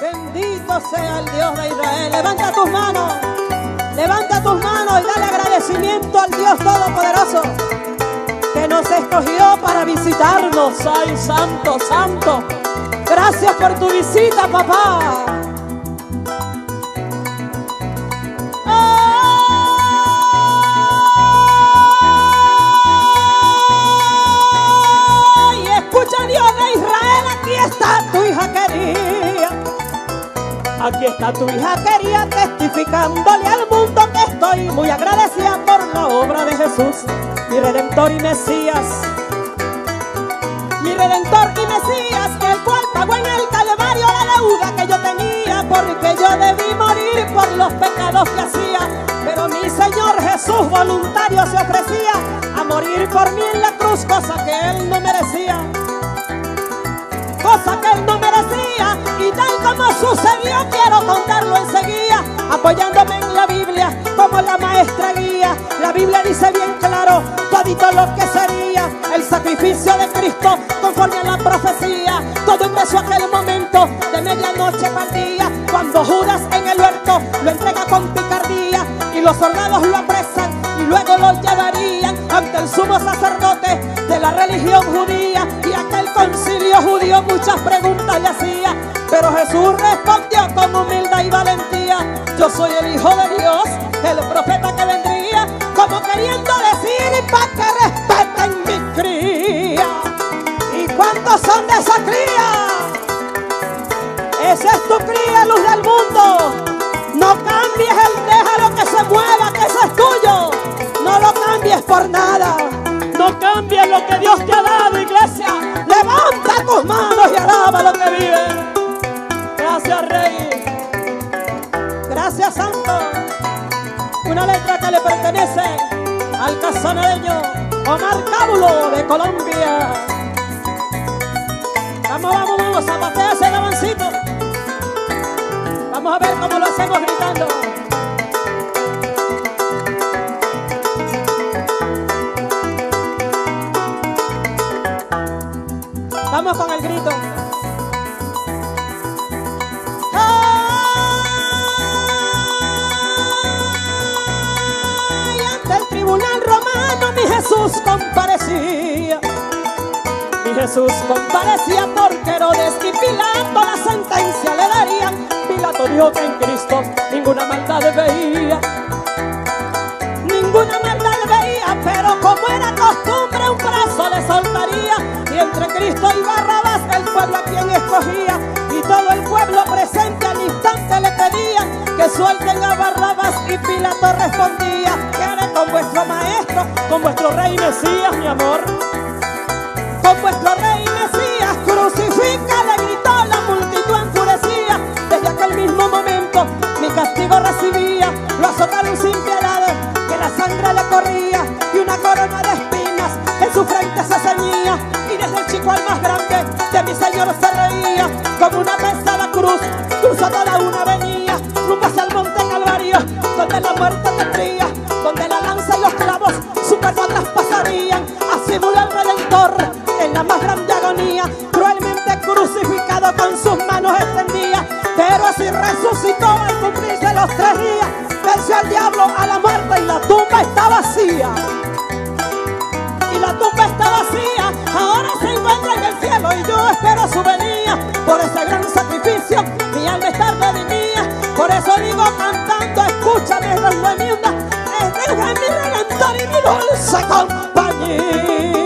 Bendito sea el Dios de Israel. Levanta tus manos. Levanta tus manos y dale agradecimiento al Dios Todopoderoso que nos escogió para visitarnos. Ay, santo, santo. Gracias por tu visita, papá. Aquí está tu hija querida testificándole al mundo que estoy muy agradecida por la obra de Jesús, mi redentor y Mesías. Mi redentor y Mesías, el cual pagó en el calvario la deuda que yo tenía, porque yo debí morir por los pecados que hacía. Pero mi Señor Jesús voluntario se ofrecía a morir por mí en la cruz, cosa que él no merecía sucedió quiero contarlo enseguida apoyándome en la Biblia como la maestra guía. La Biblia dice bien claro todito lo que sería el sacrificio de Cristo conforme a la profecía. Todo empezó aquel momento de medianoche partía cuando Judas en el huerto lo entrega con picardía y los soldados lo apresan y luego lo llevarían ante el sumo sacerdote de la religión judía. Y aquel concilio judío muchas preguntas le hacía pero Jesús respondió con humildad y valentía yo soy el hijo de Dios el profeta que vendría como queriendo decir para que respeten mi cría y cuántos son de esa cría esa es tu cría luz del mundo. No cambies el déjalo que se mueva que eso es tuyo. No lo cambies por nada. No cambies lo que Dios te ha dado, iglesia. Levanta tus manos y alaba lo que vive. Gracias, Rey. Gracias, Santo. Una letra que le pertenece al casoneño Omar Cábulo de Colombia. Vamos, vamos, vamos, zapatea Jesús comparecía. Mi Jesús comparecía porque Herodes y Pilato la sentencia le darían. Pilato dijo que en Cristo ninguna maldad veía. Ninguna maldad veía, pero como era costumbre un brazo le soltaría. Y entre Cristo y Barrabás el pueblo a quien escogía. Y todo el pueblo presente al instante le pedía que suelten a Barrabás. Y Pilato respondía, rey Mesías, mi amor. Con vuestro rey Mesías, crucifica, le gritó la multitud enfurecía. Desde aquel mismo momento mi castigo recibía. Lo azotaron sin piedad, que la sangre le corría. Y una corona de espinas en su frente se ceñía. Y desde el chico al más grande de mi Señor se reía. Como una pesada cruz, cruzó toda una avenida. Rumbo hacia el monte Calvario, donde la muerte tendría. En la más grande agonía, cruelmente crucificado con sus manos extendidas, pero así resucitó al cumplirse los tres días, venció al diablo, a la muerte y la tumba está vacía. Y la tumba está vacía, ahora se encuentra en el cielo y yo espero su venida. Por ese gran sacrificio, mi alma está redimida. Por eso digo cantando, escúchame, Dios de mi onda, es mi redentor y mi dulce compañía.